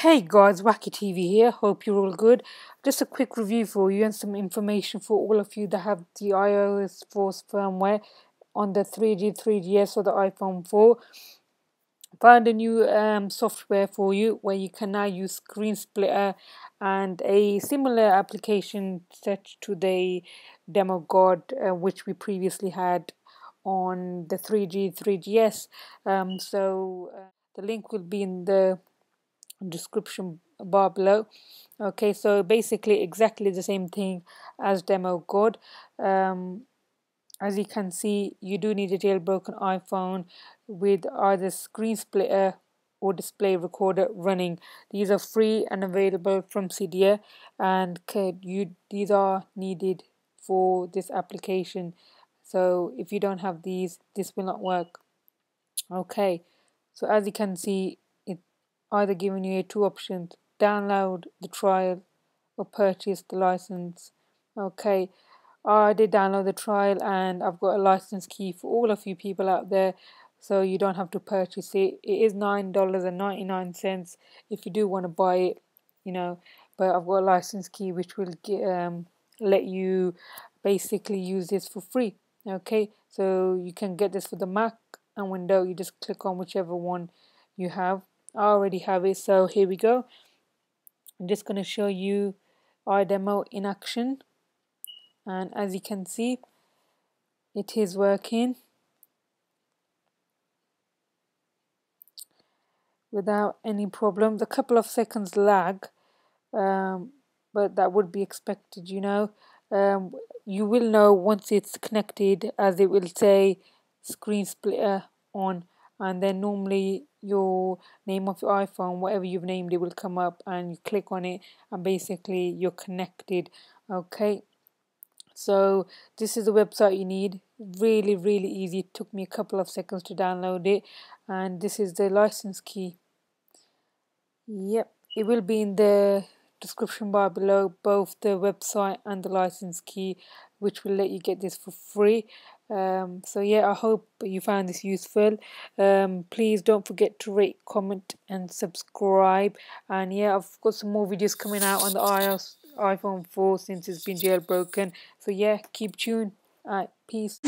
Hey guys, WAQQY TV here. Hope you're all good. Just a quick review for you and some information for all of you that have the iOS 4 firmware on the 3G, 3GS or the iPhone 4. Found a new um, software for you where you can now use ScreenSplitr and a similar application set to the DemoGod uh, which we previously had on the 3G, 3GS. Um, so uh, the link will be in the description bar below. Okay so basically exactly the same thing as DemoGod um, as you can see you do need a jailbroken iphone with either ScreenSplitr or display recorder running. These are free and available from Cydia and you these are needed for this application so if you don't have these this will not work. Okay. So as you can see it either giving you two options download the trial or purchase the license. Okay. I did download the trial and I've got a license key for all of you people out there so you don't have to purchase it. It is nine dollars and 99 cents if you do want to buy it you know but I've got a license key which will get, um, let you basically use this for free okay so you can get this for the Mac and window you just click on whichever one you have. I already have it so here we go. I'm just going to show you iDemo in action. And as you can see it is working without any problems a couple of seconds lag um, but that would be expected you know um, you will know once it's connected as it will say ScreenSplitr on and then normally your name of your iPhone, whatever you've named it will come up and you click on it and basically you're connected. Okay. So this is the website you need. Really, really easy. It took me a couple of seconds to download it. And this is the license key. Yep. It will be in the description bar below, both the website and the license key, which will let you get this for free. Um, so yeah, I hope you found this useful. Um, please don't forget to rate, comment, and subscribe. And yeah, I've got some more videos coming out on the iOS iPhone 4 since it's been jailbroken. So yeah, keep tuned. Alright, peace.